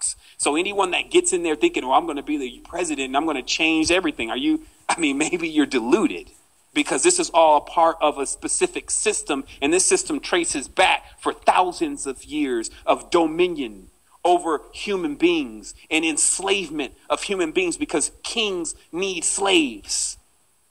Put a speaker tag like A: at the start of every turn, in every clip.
A: works. So anyone that gets in there thinking, "Oh, I'm going to be the president and I'm going to change everything," are you? I mean, maybe you're deluded because this is all part of a specific system, and this system traces back for thousands of years of dominion over human beings and enslavement of human beings because kings need slaves.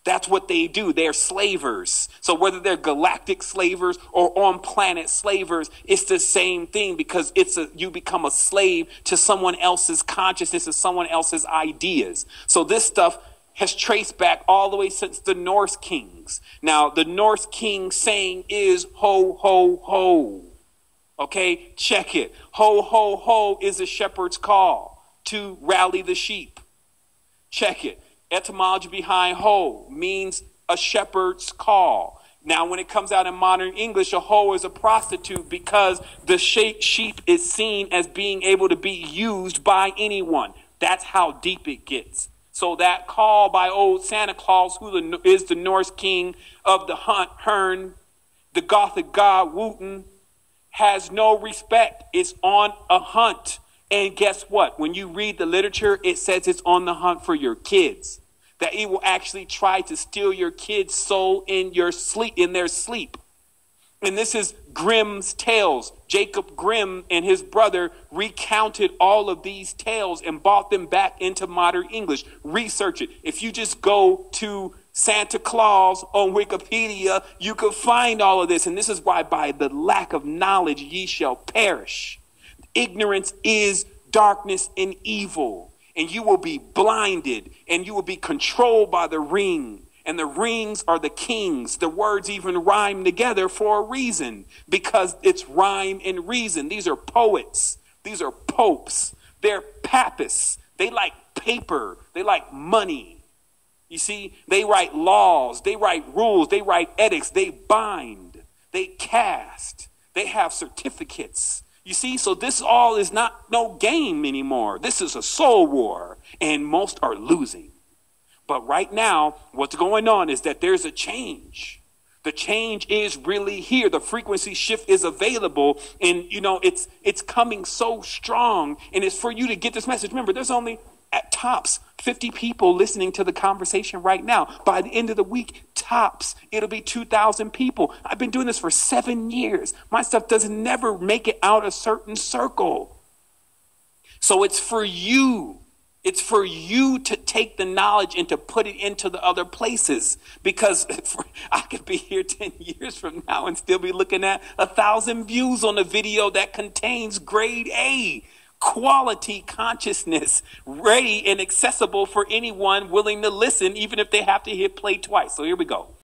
A: That's what they do. They're slavers. So whether they're galactic slavers or on planet slavers, it's the same thing because it's a you become a slave to someone else's consciousness and someone else's ideas. So this stuff has traced back all the way since the Norse kings. Now, the Norse king saying is ho ho ho. Okay, check it. Ho ho ho is a shepherd's call to rally the sheep. Check it. Etymology behind ho means a shepherd's call. Now, when it comes out in modern English, a hoe is a prostitute because the sheep is seen as being able to be used by anyone. That's how deep it gets. So that call by old Santa Claus, who is the, Norse king of the hunt, Hern, the Gothic god Wotan, has no respect. It's on a hunt. And guess what? When you read the literature, it says it's on the hunt for your kids. That it will actually try to steal your kid's soul in your sleep, in their sleep. And this is Grimm's tales. Jacob Grimm and his brother recounted all of these tales and brought them back into modern English. Research it. If you just go to Santa Claus on Wikipedia, you could find all of this. And this is why, by the lack of knowledge, ye shall perish. Ignorance is darkness and evil, and you will be blinded, and you will be controlled by the ring. And the rings are the kings. The words even rhyme together for a reason because it's rhyme and reason. These are poets, these are popes, they're papists. They like paper, they like money. You see, they write laws, they write rules, they write edicts, they bind, they cast, they have certificates. You see, so this all is not no game anymore. This is a soul war, and most are losing. But right now, what's going on is that there's a change. The change is really here. The frequency shift is available, and you know it's it's coming so strong, and it's for you to get this message. Remember, there's only at tops 50 people listening to the conversation right now. By the end of the week, tops, it'll be 2,000 people. I've been doing this for seven years. My stuff does never make it out a certain circle. So it's for you. It's for you to take the knowledge and to put it into the other places. Because I could be here 10 years from now and still be looking at a thousand views on a video that contains grade A quality consciousness ready and accessible for anyone willing to listen, even if they have to hit play twice. So here we go.